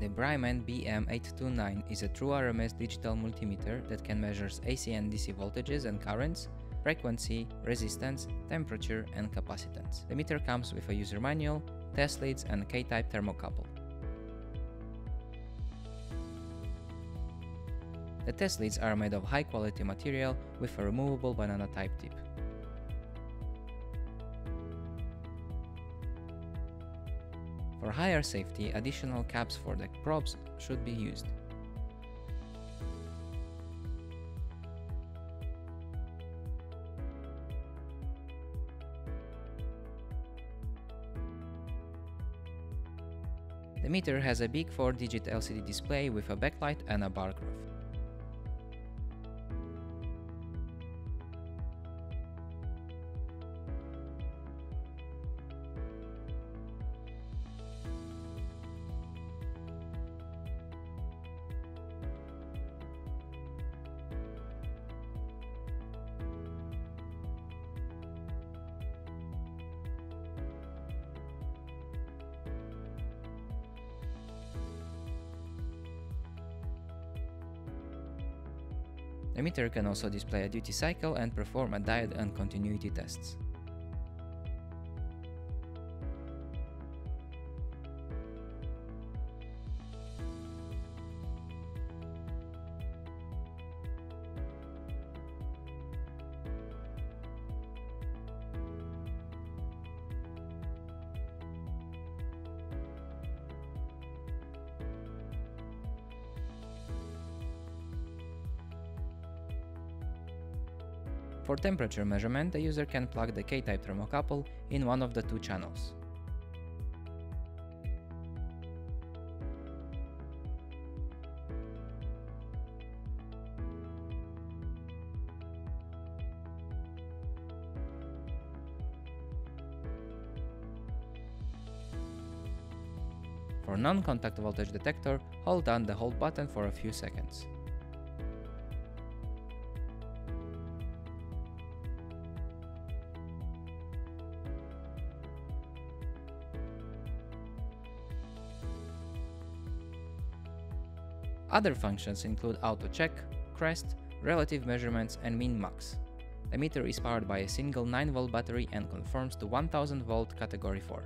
The Brymen BM829 is a true RMS digital multimeter that can measure AC and DC voltages and currents, frequency, resistance, temperature, and capacitance. The meter comes with a user manual, test leads, and K-type thermocouple. The test leads are made of high quality material with a removable banana type tip. For higher safety, additional caps for the probes should be used. The meter has a big 4-digit LCD display with a backlight and a bar graph. The meter can also display a duty cycle and perform a diode and continuity tests. For temperature measurement, the user can plug the K-type thermocouple in one of the two channels. For non-contact voltage detector, hold down the hold button for a few seconds. Other functions include auto check, crest, relative measurements, and min max. The meter is powered by a single 9V battery and conforms to 1000V category 4.